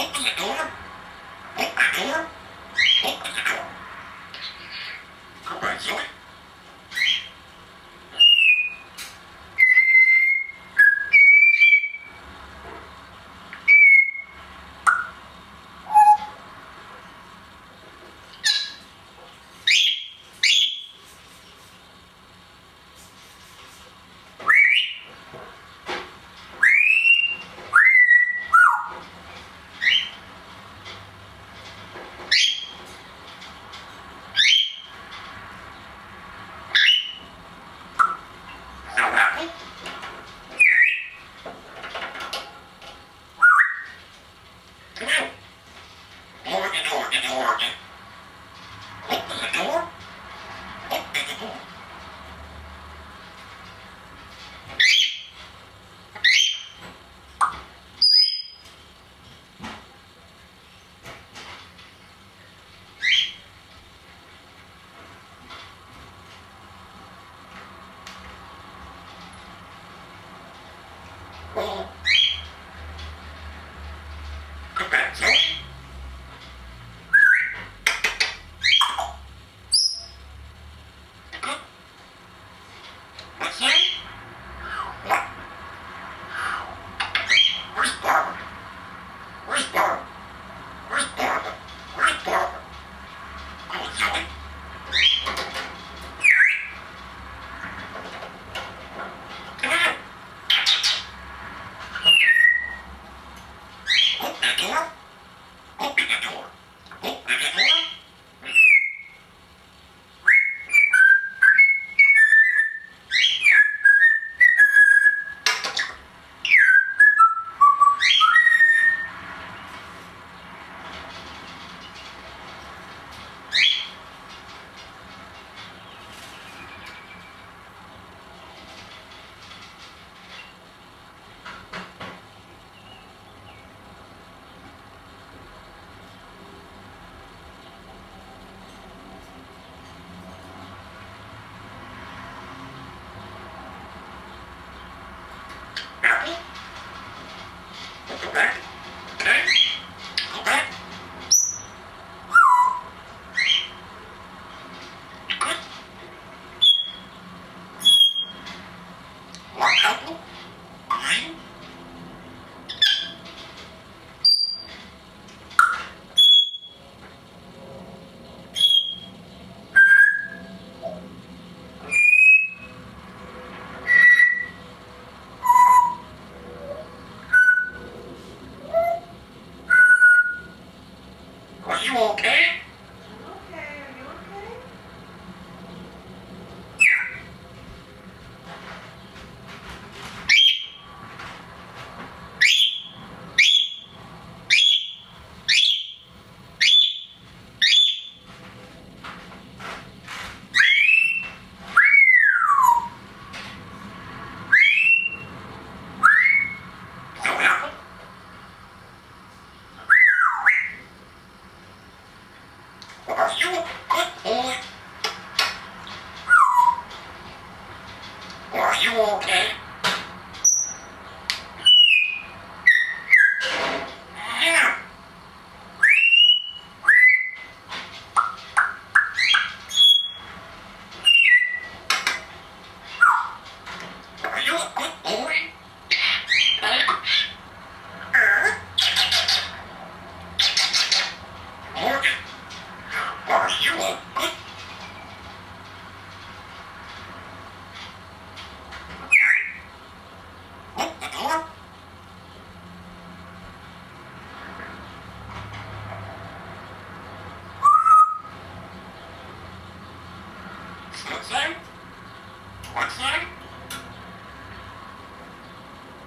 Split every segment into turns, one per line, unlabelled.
open the door? Bye. Are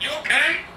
you okay?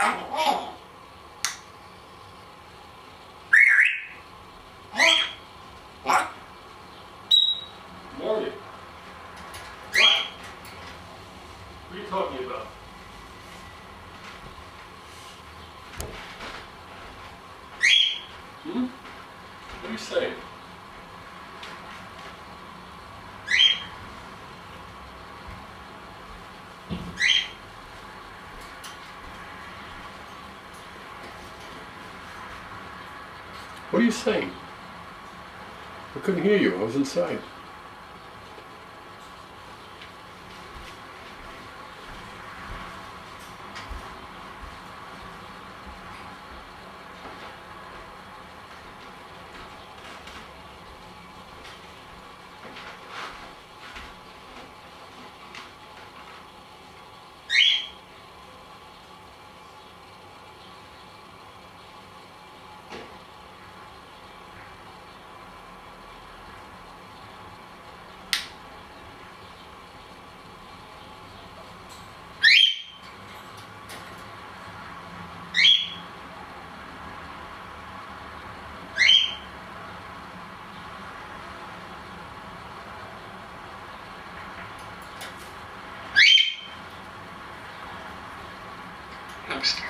I'm home. What are you saying? I couldn't hear you. I was inside.
next.